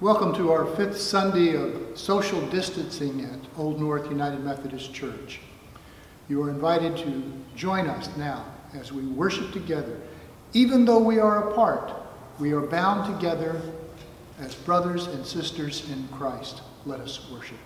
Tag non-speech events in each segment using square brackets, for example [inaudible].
Welcome to our fifth Sunday of social distancing at Old North United Methodist Church. You are invited to join us now as we worship together. Even though we are apart, we are bound together as brothers and sisters in Christ. Let us worship.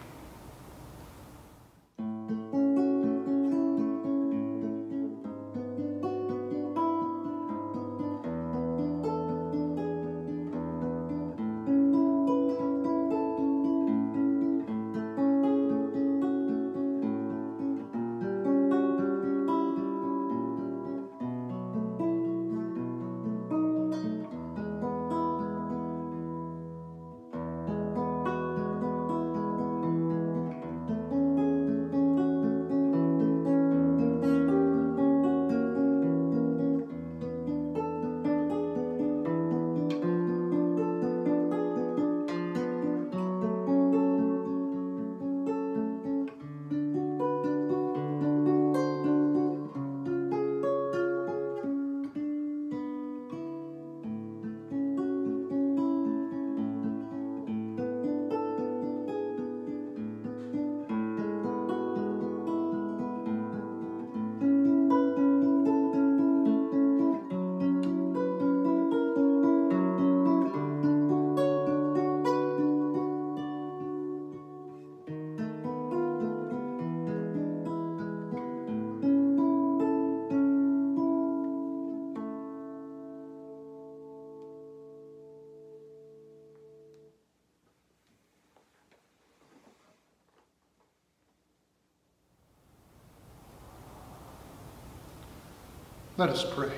Let us pray.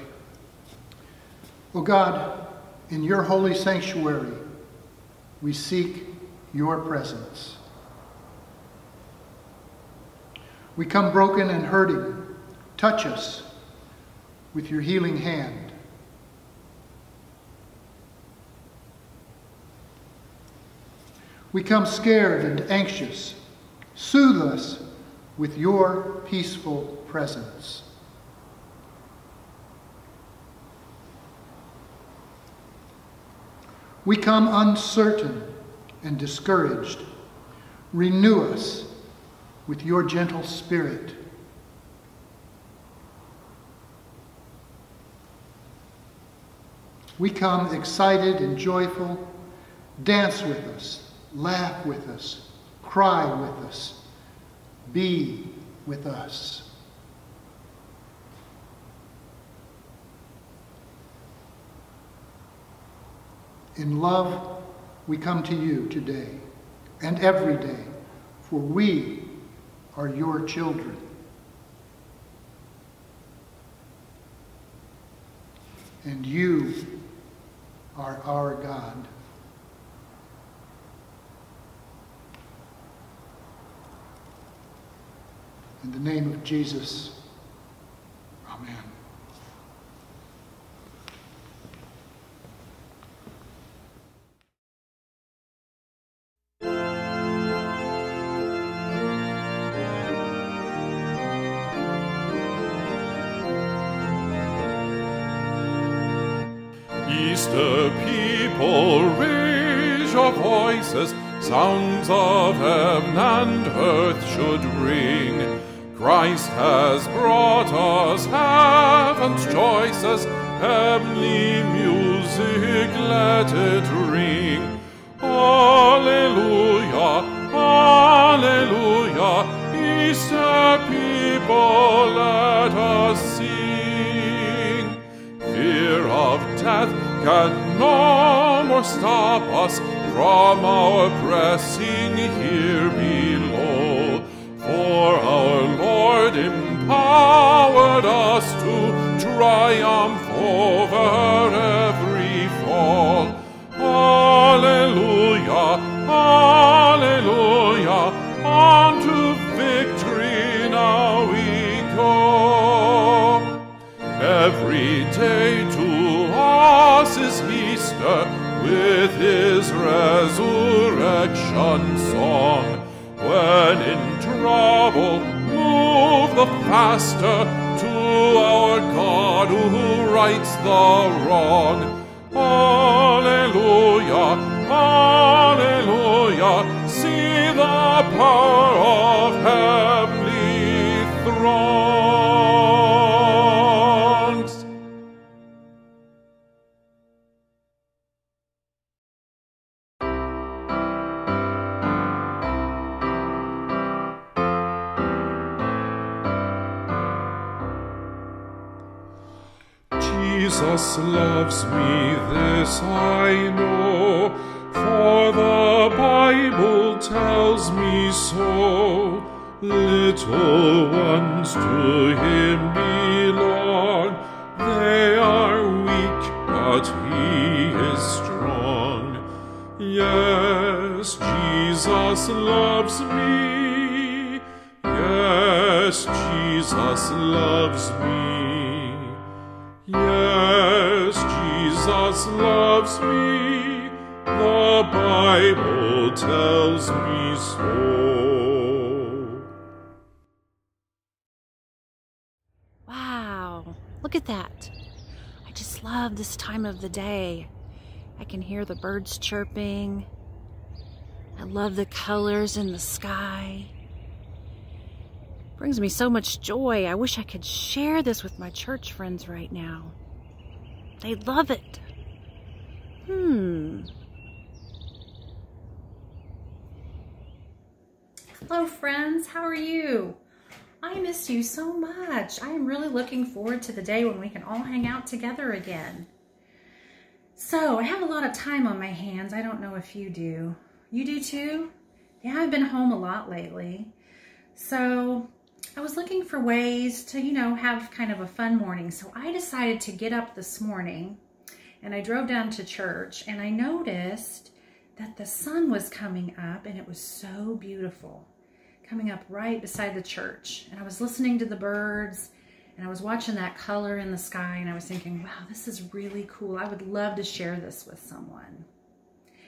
O God, in your holy sanctuary, we seek your presence. We come broken and hurting. Touch us with your healing hand. We come scared and anxious. Soothe us with your peaceful presence. We come uncertain and discouraged. Renew us with your gentle spirit. We come excited and joyful. Dance with us, laugh with us, cry with us, be with us. In love, we come to you today and every day, for we are your children. And you are our God. In the name of Jesus, amen. Death can no more stop us from our pressing here below. For our Lord empowered us to triumph over every fall. Alleluia, Alleluia, to victory now we go. Every day with his resurrection song. When in trouble, move the faster to our God who rights the wrong. Alleluia, alleluia, see the power of heaven. Jesus loves me. Yes, Jesus loves me. Yes, Jesus loves me. The Bible tells me so. Wow, look at that. I just love this time of the day. I can hear the birds chirping. I love the colors in the sky. It brings me so much joy. I wish I could share this with my church friends right now. They love it. Hmm. Hello friends, how are you? I miss you so much. I am really looking forward to the day when we can all hang out together again. So, I have a lot of time on my hands. I don't know if you do. You do too? Yeah, I've been home a lot lately. So, I was looking for ways to, you know, have kind of a fun morning. So, I decided to get up this morning and I drove down to church and I noticed that the sun was coming up and it was so beautiful coming up right beside the church. And I was listening to the birds and I was watching that color in the sky and I was thinking, wow, this is really cool. I would love to share this with someone.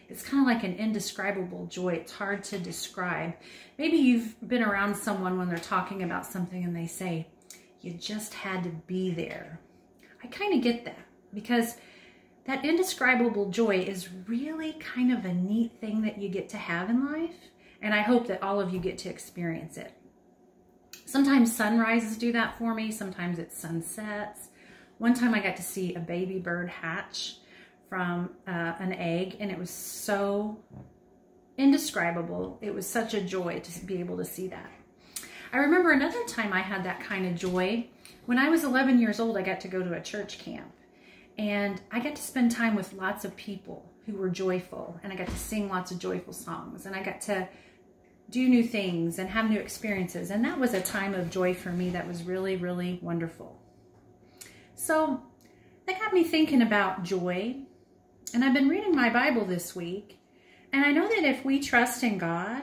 It's kind of like an indescribable joy. It's hard to describe. Maybe you've been around someone when they're talking about something and they say, you just had to be there. I kind of get that because that indescribable joy is really kind of a neat thing that you get to have in life. And I hope that all of you get to experience it. Sometimes sunrises do that for me. Sometimes it's sunsets. One time I got to see a baby bird hatch from uh, an egg and it was so indescribable. It was such a joy to be able to see that. I remember another time I had that kind of joy. When I was 11 years old, I got to go to a church camp and I got to spend time with lots of people who were joyful and I got to sing lots of joyful songs and I got to do new things and have new experiences. And that was a time of joy for me that was really, really wonderful. So that got me thinking about joy. And I've been reading my Bible this week. And I know that if we trust in God,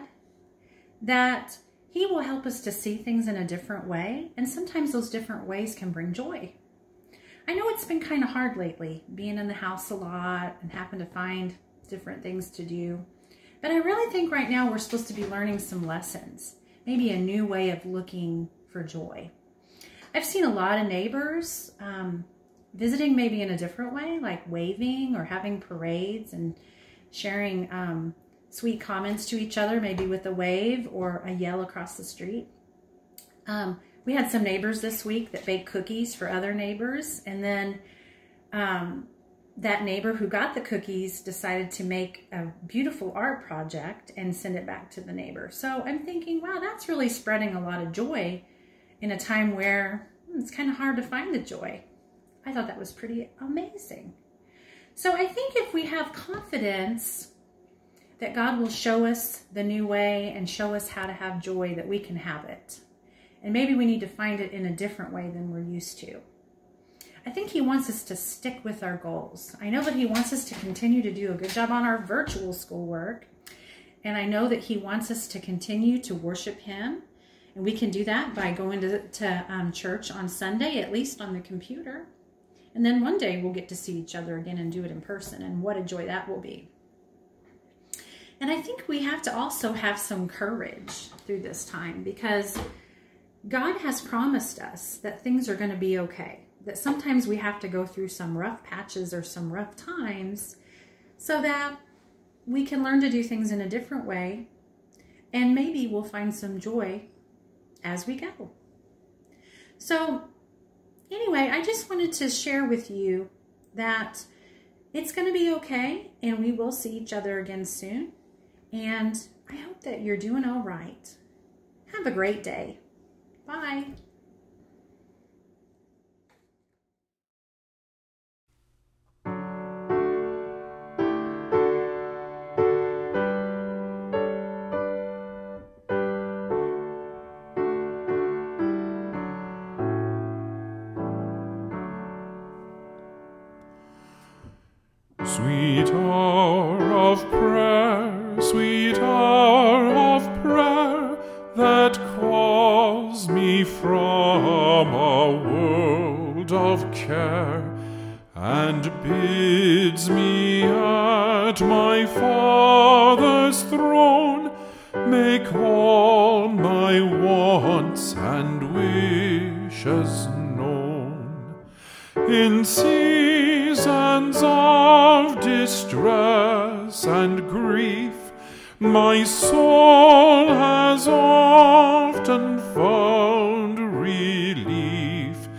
that he will help us to see things in a different way. And sometimes those different ways can bring joy. I know it's been kind of hard lately, being in the house a lot and having to find different things to do. But I really think right now we're supposed to be learning some lessons, maybe a new way of looking for joy. I've seen a lot of neighbors um, visiting maybe in a different way, like waving or having parades and sharing um, sweet comments to each other, maybe with a wave or a yell across the street. Um, we had some neighbors this week that baked cookies for other neighbors. And then um, that neighbor who got the cookies decided to make a beautiful art project and send it back to the neighbor. So I'm thinking, wow, that's really spreading a lot of joy in a time where hmm, it's kind of hard to find the joy. I thought that was pretty amazing. So I think if we have confidence that God will show us the new way and show us how to have joy, that we can have it. And maybe we need to find it in a different way than we're used to. I think he wants us to stick with our goals. I know that he wants us to continue to do a good job on our virtual schoolwork. And I know that he wants us to continue to worship him. And we can do that by going to, to um, church on Sunday, at least on the computer. And then one day we'll get to see each other again and do it in person. And what a joy that will be. And I think we have to also have some courage through this time because God has promised us that things are going to be okay, that sometimes we have to go through some rough patches or some rough times so that we can learn to do things in a different way and maybe we'll find some joy as we go. So anyway, I just wanted to share with you that it's going to be okay and we will see each other again soon. And I hope that you're doing all right. Have a great day. Bye. My soul has often found relief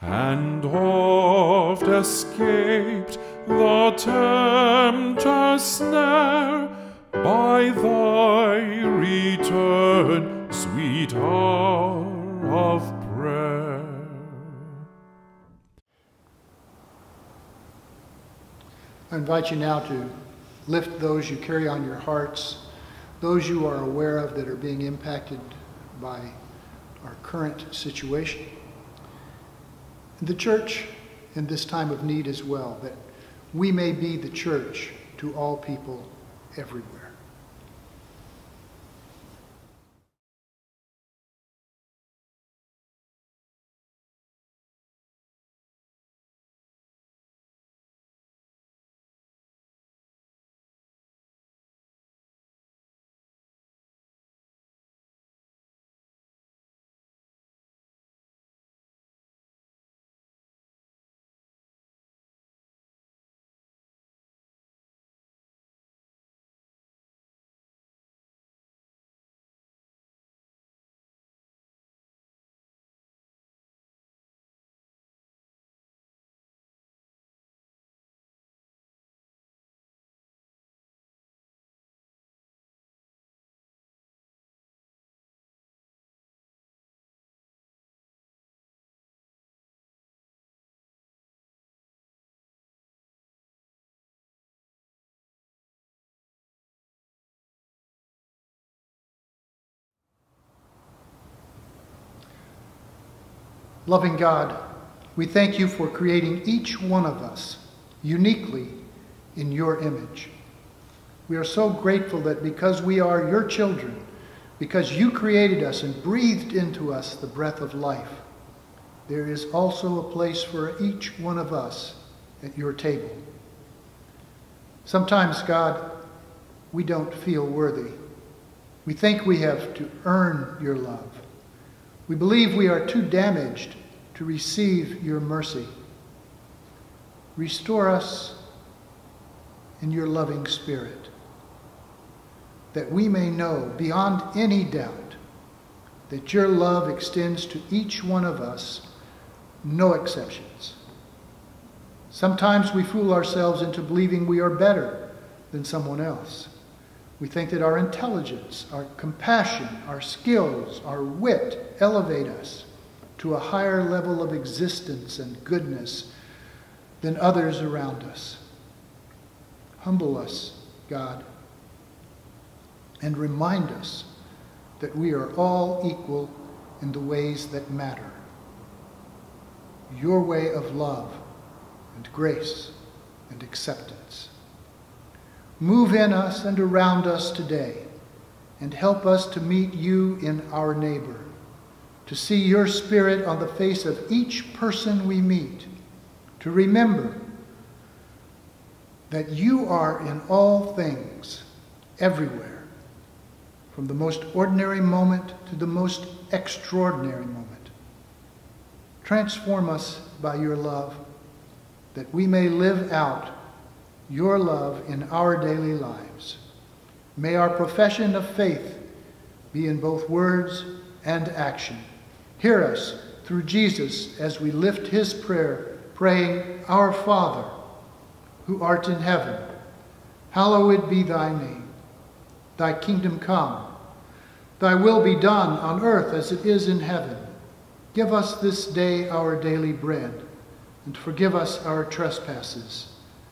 and oft escaped the tempter's snare by thy return, sweet hour of prayer. I invite you now to lift those you carry on your hearts, those you are aware of that are being impacted by our current situation. The church in this time of need as well, that we may be the church to all people everywhere. Loving God, we thank you for creating each one of us uniquely in your image. We are so grateful that because we are your children, because you created us and breathed into us the breath of life, there is also a place for each one of us at your table. Sometimes, God, we don't feel worthy. We think we have to earn your love. We believe we are too damaged to receive your mercy. Restore us in your loving spirit, that we may know beyond any doubt that your love extends to each one of us, no exceptions. Sometimes we fool ourselves into believing we are better than someone else. We think that our intelligence, our compassion, our skills, our wit elevate us to a higher level of existence and goodness than others around us. Humble us, God, and remind us that we are all equal in the ways that matter. Your way of love and grace and acceptance. Move in us and around us today and help us to meet you in our neighbor, to see your spirit on the face of each person we meet, to remember that you are in all things, everywhere, from the most ordinary moment to the most extraordinary moment. Transform us by your love, that we may live out your love in our daily lives. May our profession of faith be in both words and action. Hear us through Jesus as we lift his prayer, praying, Our Father, who art in heaven, hallowed be thy name. Thy kingdom come. Thy will be done on earth as it is in heaven. Give us this day our daily bread, and forgive us our trespasses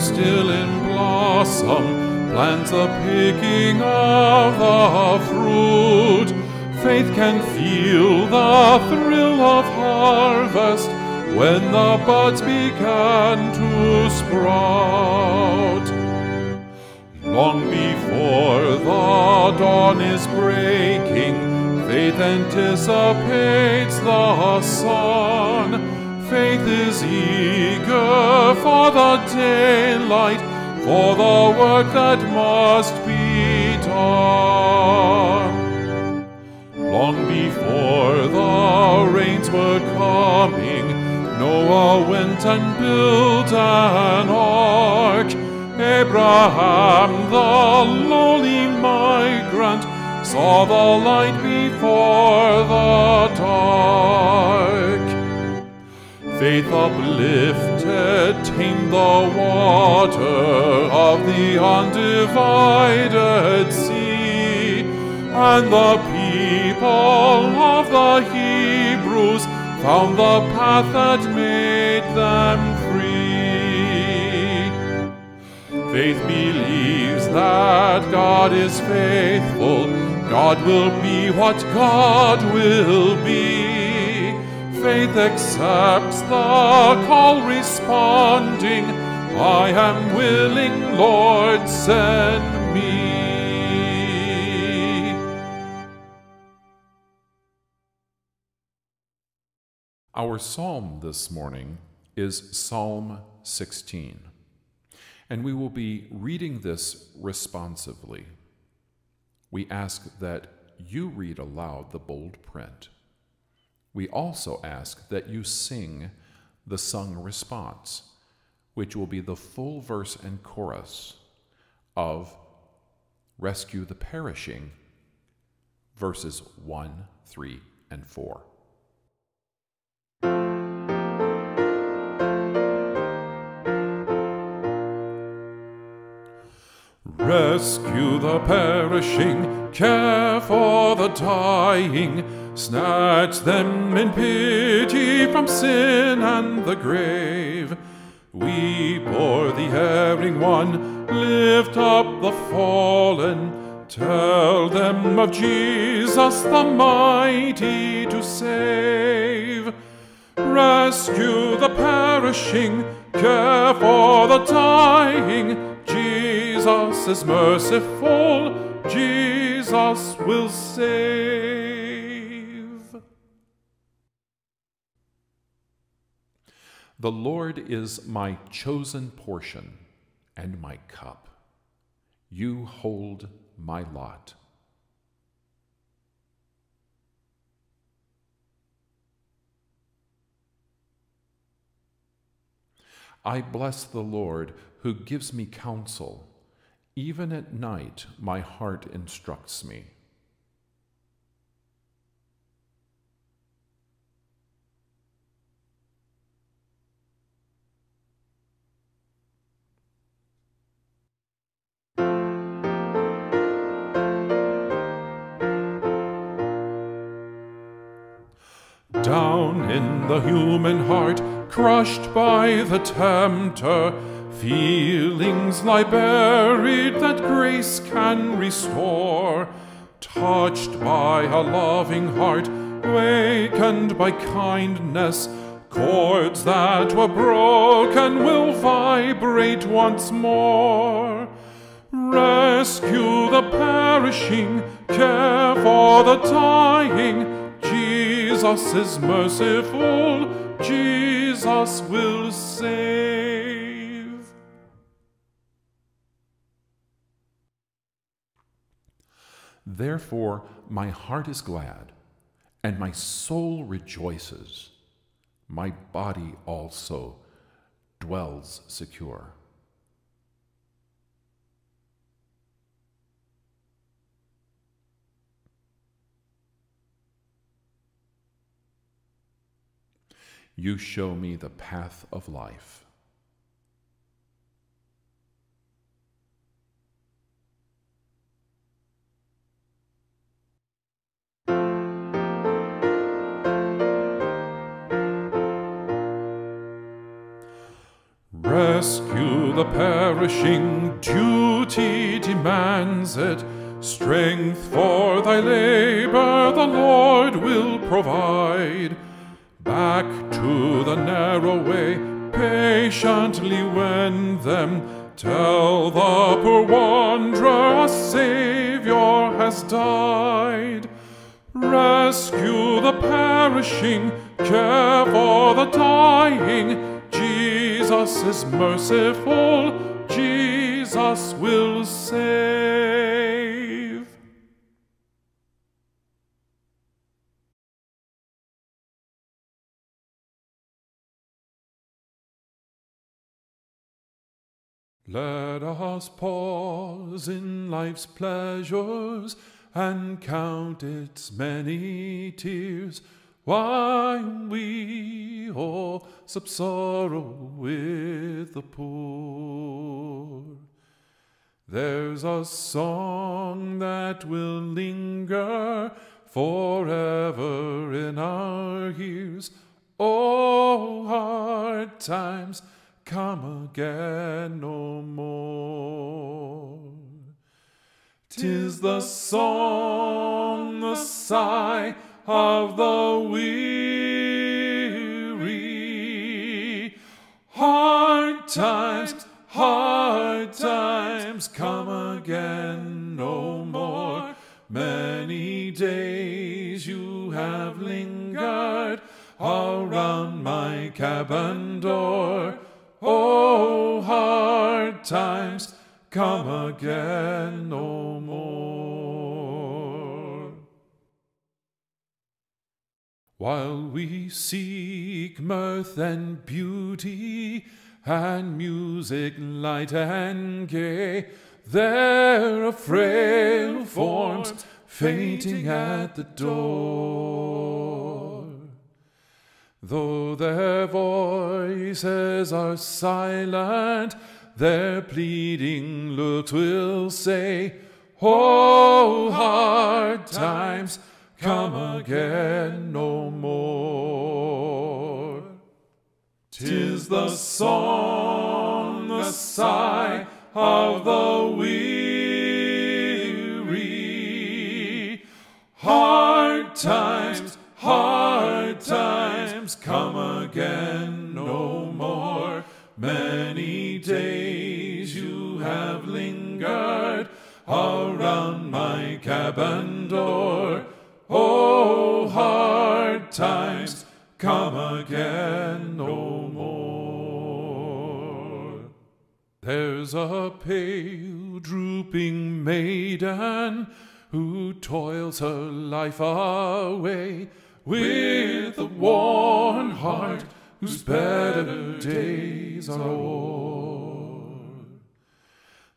Still in blossom, plants the picking of the fruit. Faith can feel the thrill of harvest when the buds began to sprout. Long before the dawn is breaking, faith anticipates the sun. Faith is eager for the daylight, for the work that must be done. Long before the rains were coming, Noah went and built an ark. Abraham, the lowly migrant, saw the light before the dark. Faith uplifted, tamed the water of the undivided sea, and the people of the Hebrews found the path that made them free. Faith believes that God is faithful, God will be what God will be faith accepts the call responding, I am willing, Lord, send me. Our psalm this morning is Psalm 16, and we will be reading this responsively. We ask that you read aloud the bold print. We also ask that you sing the sung response, which will be the full verse and chorus of Rescue the Perishing, verses 1, 3, and 4. Rescue the perishing, care for the dying, snatch them in pity from sin and the grave. Weep o'er the erring one, lift up the fallen, tell them of Jesus the mighty to save. Rescue the perishing, care for the dying, Jesus is merciful, Jesus will save. The Lord is my chosen portion and my cup. You hold my lot. I bless the Lord who gives me counsel. Even at night, my heart instructs me. In the human heart, crushed by the tempter, Feelings lie buried that grace can restore, touched by a loving heart, wakened by kindness. Chords that were broken will vibrate once more. Rescue the perishing, care for the dying. Jesus is merciful, Jesus will save. Therefore, my heart is glad, and my soul rejoices. My body also dwells secure. You show me the path of life. Rescue the perishing, duty demands it. Strength for thy labor the Lord will provide. Back to the narrow way, patiently wend them. Tell the poor wanderer a Savior has died. Rescue the perishing, care for the dying. Jesus is merciful, Jesus will save. Let us pause in life's pleasures and count its many tears while we all sup sorrow with the poor. There's a song that will linger forever in our ears. Oh, hard times come again no more. Tis the song, the sigh of the weary. Hard times, hard times come again no more. Many days you have lingered around my cabin door. Oh, hard times come again no more. While we seek mirth and beauty, and music light and gay, there are frail forms fainting at the door. Though their voices are silent, their pleading looks will say, Oh, hard times come again no more. Tis the song, the sigh of the weary. Life away with a worn heart whose better days are o'er.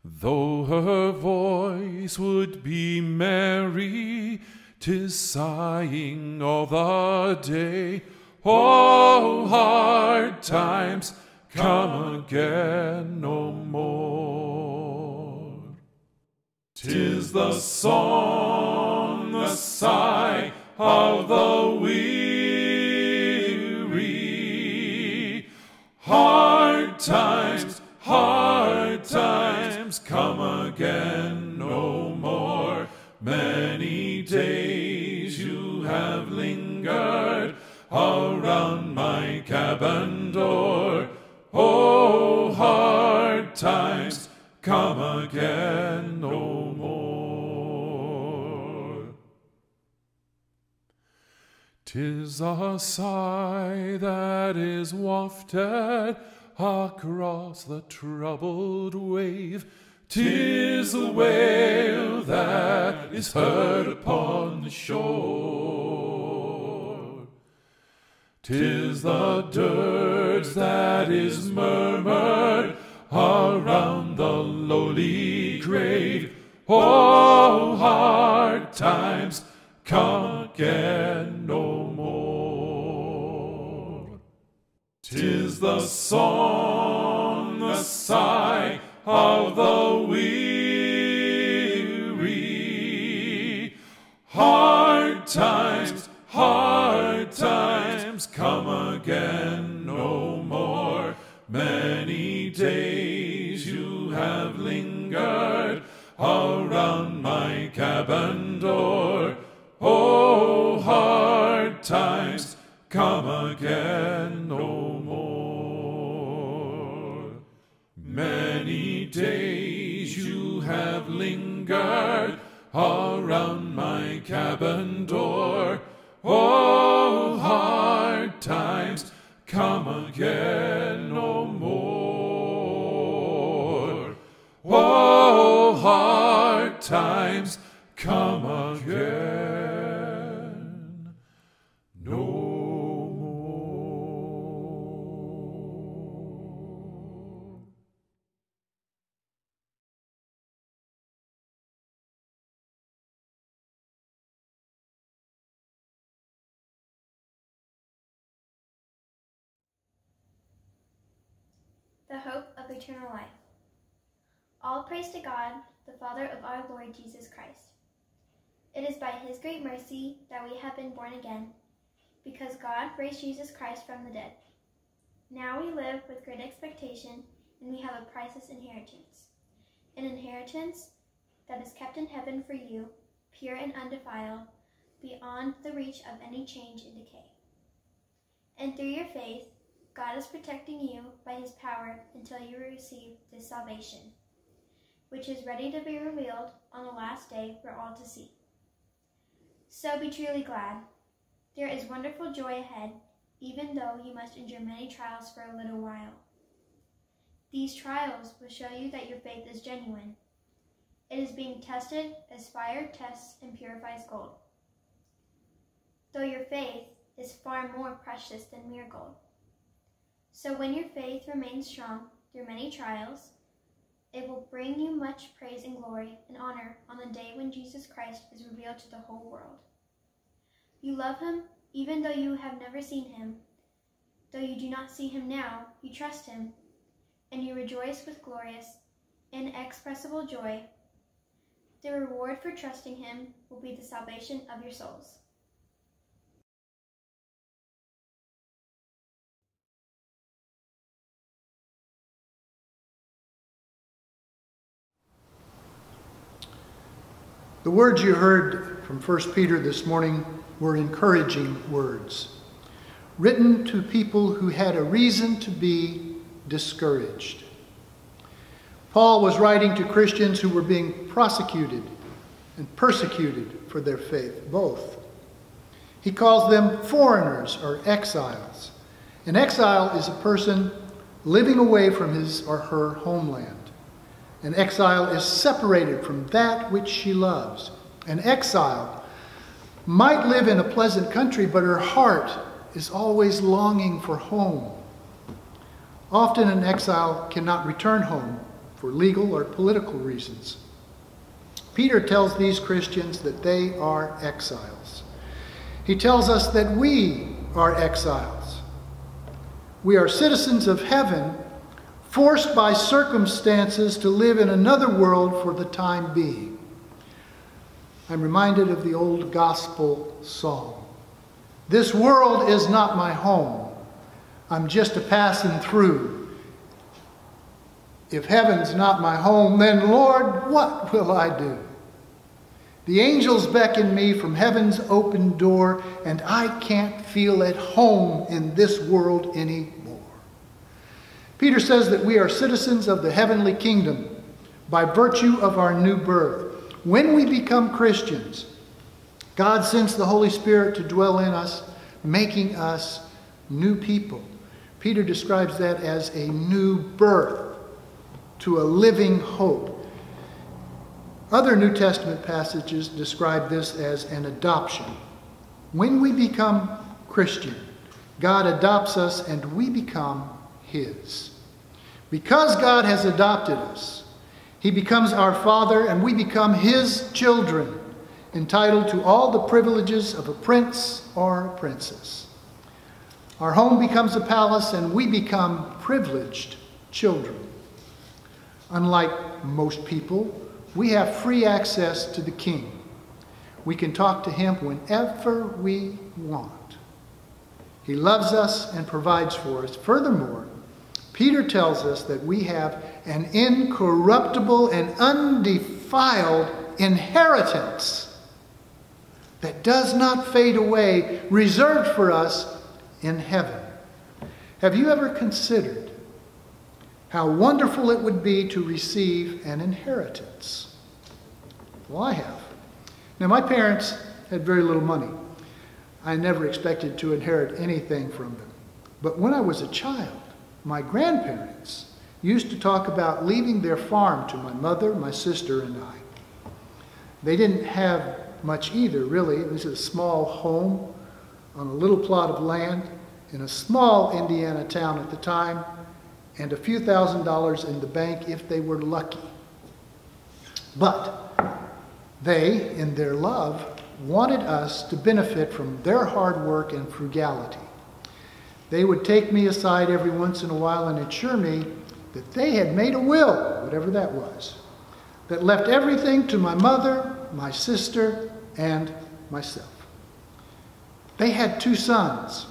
Though her voice would be merry, tis sighing all the day. Oh, hard times come again no more. Tis the song, the sigh of the weary. Hard times, hard times come again no more. Many days you have lingered around my cabin door. Oh, hard times come again Tis a sigh that is wafted across the troubled wave. Tis a wail that is heard upon the shore. Tis the dirge that is murmured around the lowly grave. Oh, hard times come again the song, the sigh of the no more. Oh, hard times come eternal life. All praise to God, the Father of our Lord Jesus Christ. It is by his great mercy that we have been born again, because God raised Jesus Christ from the dead. Now we live with great expectation, and we have a priceless inheritance. An inheritance that is kept in heaven for you, pure and undefiled, beyond the reach of any change and decay. And through your faith, God is protecting you by his power until you receive this salvation, which is ready to be revealed on the last day for all to see. So be truly glad. There is wonderful joy ahead, even though you must endure many trials for a little while. These trials will show you that your faith is genuine. It is being tested as fire tests and purifies gold. Though your faith is far more precious than mere gold. So when your faith remains strong through many trials, it will bring you much praise and glory and honor on the day when Jesus Christ is revealed to the whole world. You love him even though you have never seen him. Though you do not see him now, you trust him, and you rejoice with glorious, inexpressible joy. The reward for trusting him will be the salvation of your souls. The words you heard from 1 Peter this morning were encouraging words, written to people who had a reason to be discouraged. Paul was writing to Christians who were being prosecuted and persecuted for their faith, both. He calls them foreigners or exiles. An exile is a person living away from his or her homeland. An exile is separated from that which she loves. An exile might live in a pleasant country, but her heart is always longing for home. Often an exile cannot return home for legal or political reasons. Peter tells these Christians that they are exiles. He tells us that we are exiles. We are citizens of heaven, forced by circumstances to live in another world for the time being. I'm reminded of the old gospel song. This world is not my home. I'm just a passing through. If heaven's not my home, then Lord, what will I do? The angels beckon me from heaven's open door, and I can't feel at home in this world anymore. Peter says that we are citizens of the heavenly kingdom by virtue of our new birth. When we become Christians, God sends the Holy Spirit to dwell in us, making us new people. Peter describes that as a new birth to a living hope. Other New Testament passages describe this as an adoption. When we become Christian, God adopts us and we become His. Because God has adopted us, He becomes our Father and we become His children, entitled to all the privileges of a prince or a princess. Our home becomes a palace and we become privileged children. Unlike most people, we have free access to the King. We can talk to him whenever we want. He loves us and provides for us. Furthermore, Peter tells us that we have an incorruptible and undefiled inheritance that does not fade away, reserved for us in heaven. Have you ever considered how wonderful it would be to receive an inheritance? Well, I have. Now, my parents had very little money. I never expected to inherit anything from them. But when I was a child, my grandparents used to talk about leaving their farm to my mother, my sister, and I. They didn't have much either, really. It was a small home on a little plot of land in a small Indiana town at the time, and a few thousand dollars in the bank if they were lucky. But they, in their love, wanted us to benefit from their hard work and frugality. They would take me aside every once in a while and assure me that they had made a will, whatever that was, that left everything to my mother, my sister, and myself. They had two sons.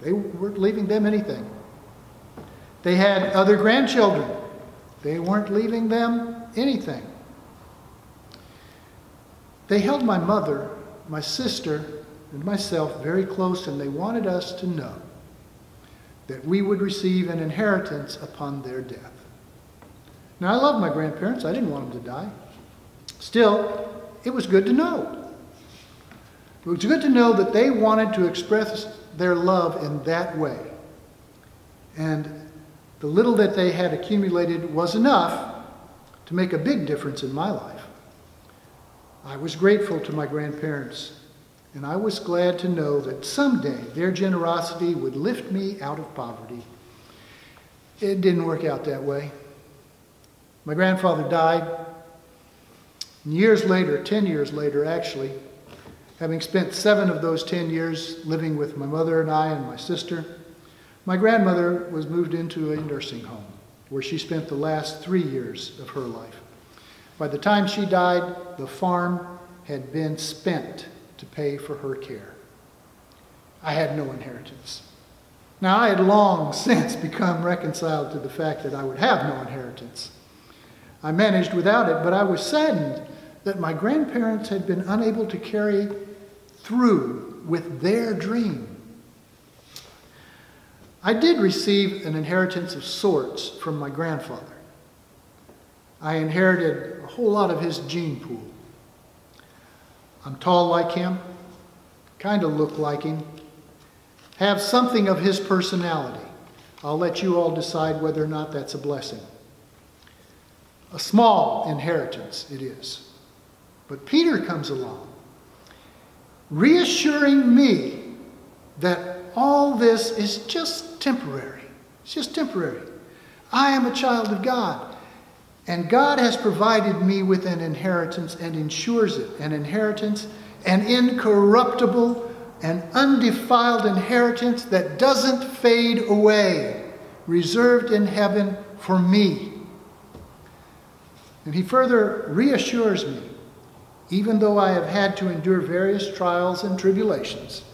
They weren't leaving them anything. They had other grandchildren. They weren't leaving them anything. They held my mother, my sister, and myself very close, and they wanted us to know that we would receive an inheritance upon their death. Now, I love my grandparents. I didn't want them to die. Still, it was good to know. It was good to know that they wanted to express their love in that way. And the little that they had accumulated was enough to make a big difference in my life. I was grateful to my grandparents, and I was glad to know that someday their generosity would lift me out of poverty. It didn't work out that way. My grandfather died. And Years later, 10 years later actually, having spent seven of those 10 years living with my mother and I and my sister, my grandmother was moved into a nursing home where she spent the last three years of her life. By the time she died, the farm had been spent to pay for her care. I had no inheritance. Now, I had long [laughs] since become reconciled to the fact that I would have no inheritance. I managed without it, but I was saddened that my grandparents had been unable to carry through with their dream. I did receive an inheritance of sorts from my grandfather. I inherited a whole lot of his gene pool. I'm tall like him, kind of look like him, have something of his personality. I'll let you all decide whether or not that's a blessing. A small inheritance it is. But Peter comes along, reassuring me that all this is just temporary. It's just temporary. I am a child of God. And God has provided me with an inheritance and ensures it an inheritance, an incorruptible and undefiled inheritance that doesn't fade away, reserved in heaven for me. And he further reassures me, even though I have had to endure various trials and tribulations,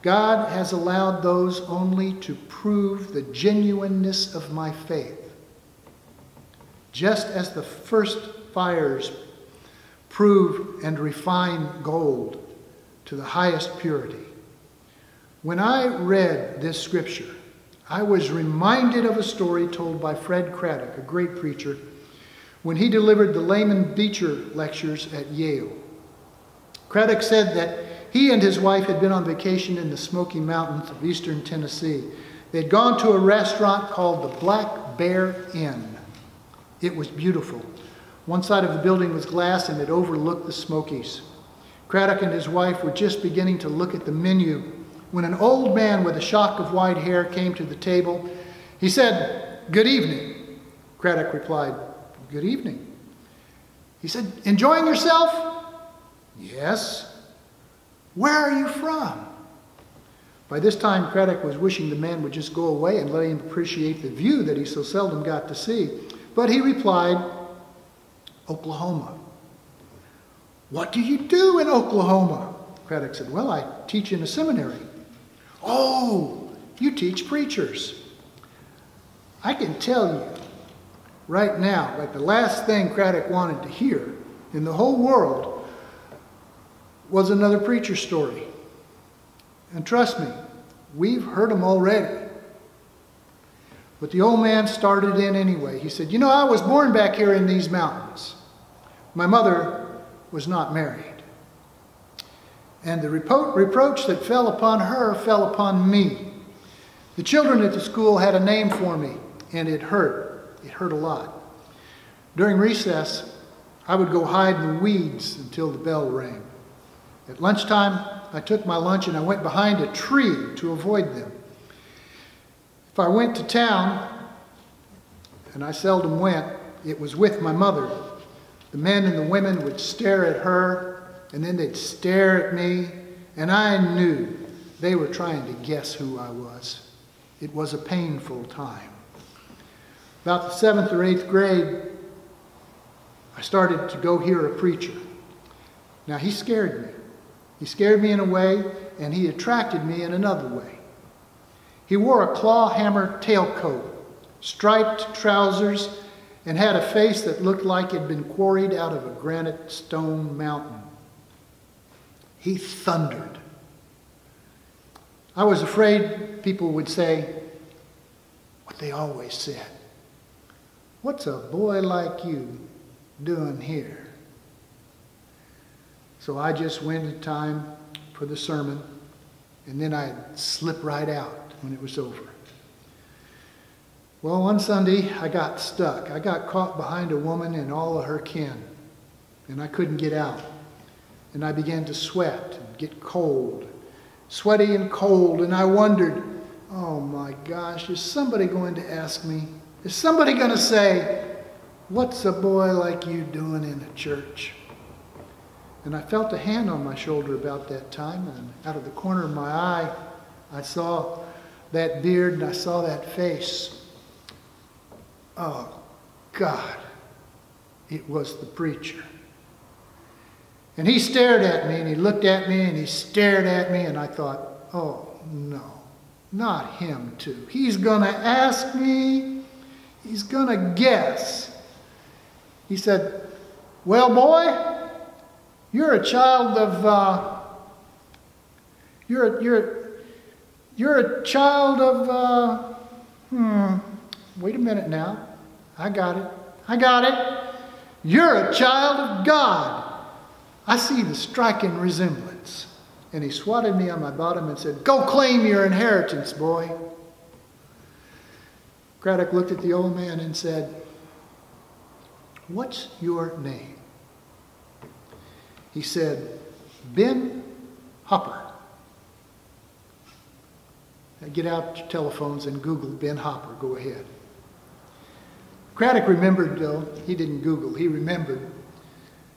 God has allowed those only to prove the genuineness of my faith just as the first fires prove and refine gold to the highest purity. When I read this scripture, I was reminded of a story told by Fred Craddock, a great preacher, when he delivered the Lyman Beecher lectures at Yale. Craddock said that he and his wife had been on vacation in the Smoky Mountains of eastern Tennessee. They'd gone to a restaurant called the Black Bear Inn. It was beautiful. One side of the building was glass and it overlooked the Smokies. Craddock and his wife were just beginning to look at the menu when an old man with a shock of white hair came to the table. He said, Good evening. Craddock replied, Good evening. He said, Enjoying yourself? Yes. Where are you from? By this time, Craddock was wishing the man would just go away and let him appreciate the view that he so seldom got to see. But he replied, Oklahoma. What do you do in Oklahoma? Craddock said, Well, I teach in a seminary. Oh, you teach preachers. I can tell you, right now, like the last thing Craddock wanted to hear in the whole world was another preacher story. And trust me, we've heard them already. But the old man started in anyway. He said, You know, I was born back here in these mountains. My mother was not married. And the repro- reproach that fell upon her fell upon me. The children at the school had a name for me, and it hurt. It hurt a lot. During recess, I would go hide in the weeds until the bell rang. At lunchtime, I took my lunch and I went behind a tree to avoid them. If I went to town, and I seldom went, it was with my mother. The men and the women would stare at her, and then they'd stare at me, and I knew they were trying to guess who I was. It was a painful time. About the seventh or eighth grade, I started to go hear a preacher. Now, he scared me. He scared me in a way, and he attracted me in another way. He wore a claw hammer tailcoat, striped trousers, and had a face that looked like it had been quarried out of a granite stone mountain. He thundered. I was afraid people would say what they always said What's a boy like you doing here? So I just went in time for the sermon, and then I'd slip right out when it was over. Well, one Sunday I got stuck. I got caught behind a woman and all of her kin, and I couldn't get out. And I began to sweat and get cold, sweaty and cold, and I wondered, oh my gosh, is somebody going to ask me? Is somebody going to say, What's a boy like you doing in a church? And I felt a hand on my shoulder about that time, and out of the corner of my eye, I saw that beard and I saw that face. Oh, God, it was the preacher. And he stared at me and he looked at me and he stared at me, and I thought, oh, no, not him, too. He's going to ask me, he's going to guess. He said, Well, boy, you're a child of, uh, you're, a, you're, you're a child of, uh, hmm, wait a minute now. I got it. I got it. You're a child of God. I see the striking resemblance. And he swatted me on my bottom and said, Go claim your inheritance, boy. Craddock looked at the old man and said, What's your name? He said, Ben Hooper. Get out your telephones and Google Ben Hooper. Go ahead. Craddock remembered, though, he didn't Google, he remembered.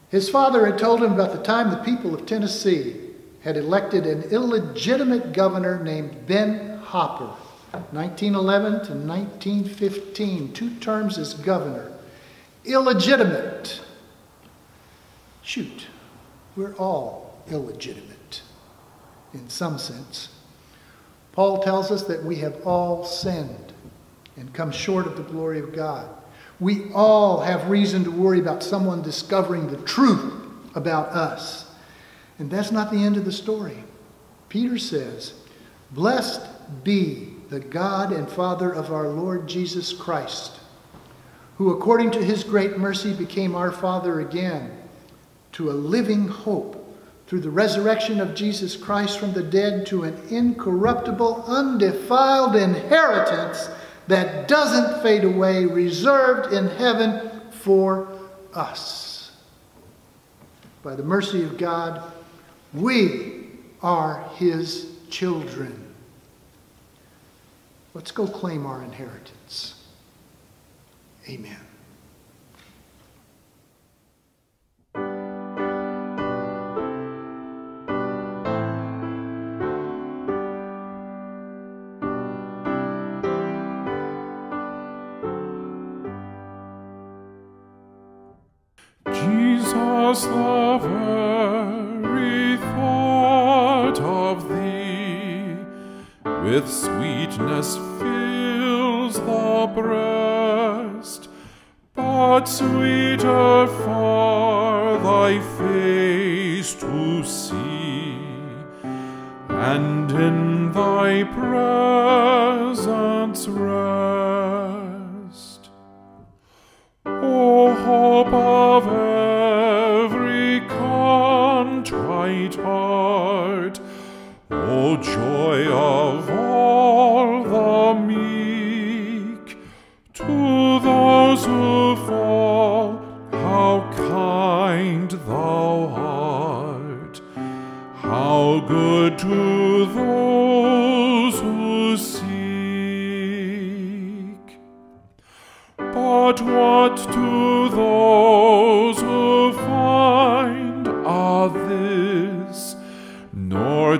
His father had told him about the time the people of Tennessee had elected an illegitimate governor named Ben Hooper, 1911 to 1915, two terms as governor. Illegitimate. Shoot, we're all illegitimate in some sense. Paul tells us that we have all sinned and come short of the glory of God. We all have reason to worry about someone discovering the truth about us. And that's not the end of the story. Peter says, Blessed be the God and Father of our Lord Jesus Christ, who according to his great mercy became our Father again to a living hope through the resurrection of Jesus Christ from the dead to an incorruptible, undefiled inheritance that doesn't fade away, reserved in heaven for us. By the mercy of God, we are his children. Let's go claim our inheritance. Amen. Hope of every contrite heart, O joy of all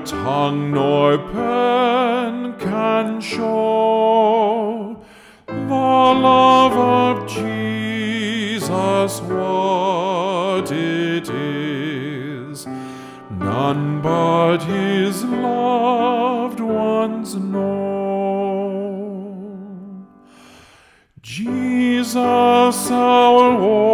tongue nor pen can show the love of Jesus, what it is. None but his loved ones know. Jesus, our only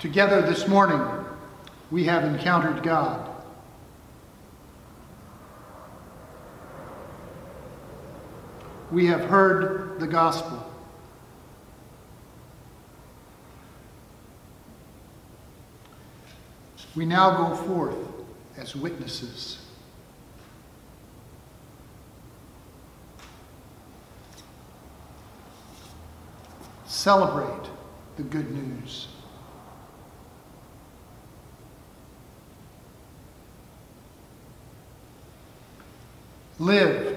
Together this morning, we have encountered God. We have heard the gospel. We now go forth as witnesses. Celebrate the good news. Live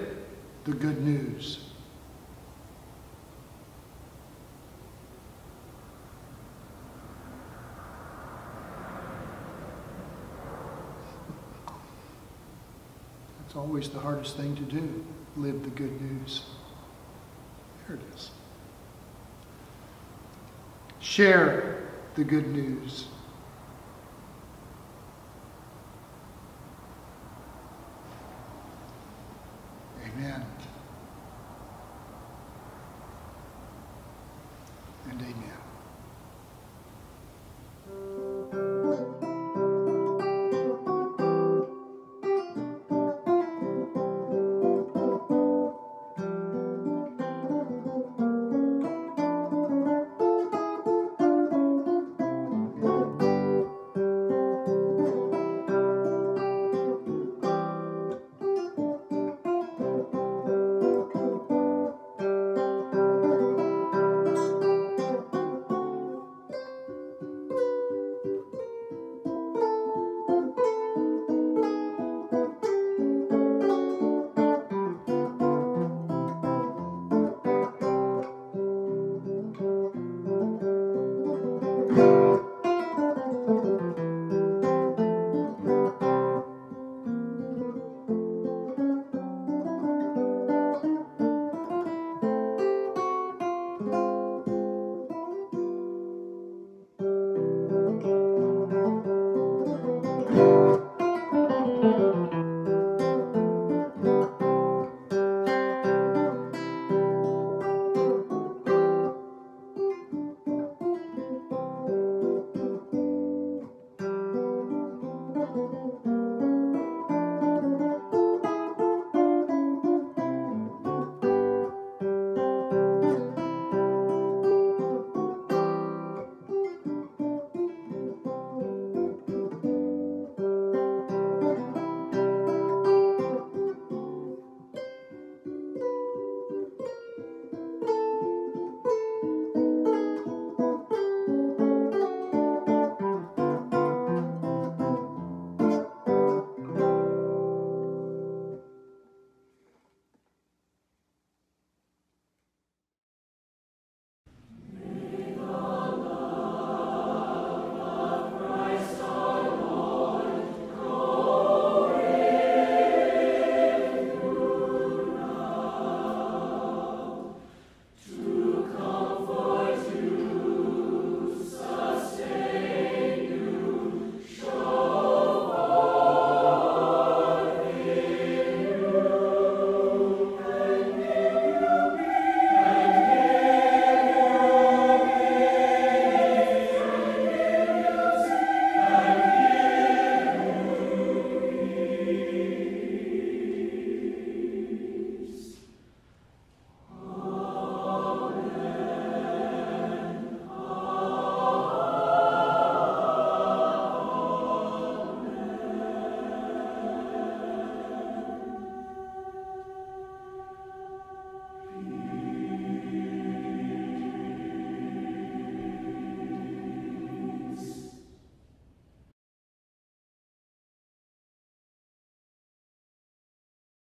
the good news. That's always the hardest thing to do, live the good news. There it is. Share the good news.